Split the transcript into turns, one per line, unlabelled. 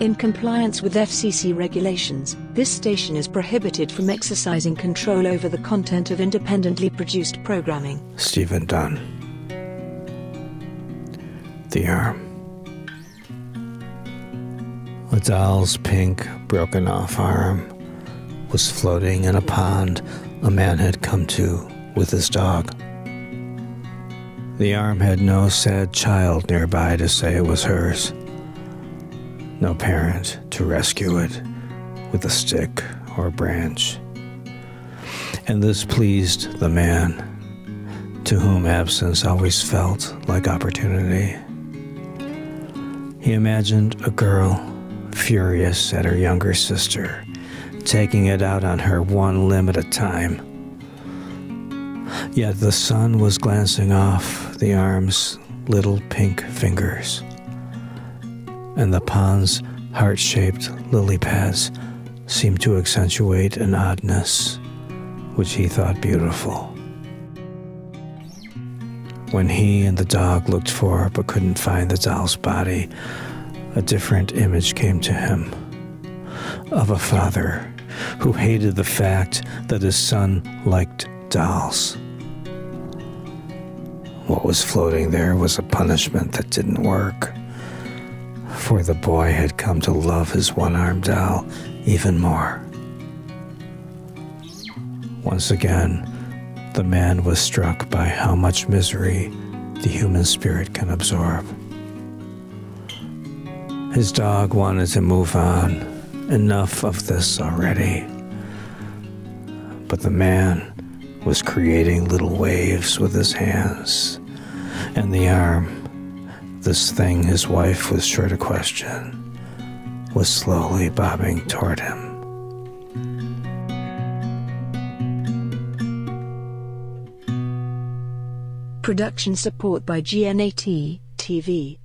In compliance with FCC regulations, this station is prohibited from exercising control over the content of independently produced programming.
Stephen Dunn. The arm. A doll's pink, broken off arm was floating in a pond a man had come to with his dog. The arm had no sad child nearby to say it was hers, no parent to rescue it with a stick or a branch. And this pleased the man, to whom absence always felt like opportunity. He imagined a girl furious at her younger sister, taking it out on her one limb at a time. Yet the sun was glancing off the arm's little pink fingers, and the pond's heart shaped lily pads seemed to accentuate an oddness which he thought beautiful. When he and the dog looked for but couldn't find the doll's body, a different image came to him of a father who hated the fact that his son liked dolls. What was floating there was a punishment that didn't work, for the boy had come to love his one armed doll even more. Once again, the man was struck by how much misery the human spirit can absorb. His dog wanted to move on. Enough of this already. But the man was creating little waves with his hands, and the arm, this thing his wife was sure to question, was slowly bobbing toward him.
Production support by GNAT TV.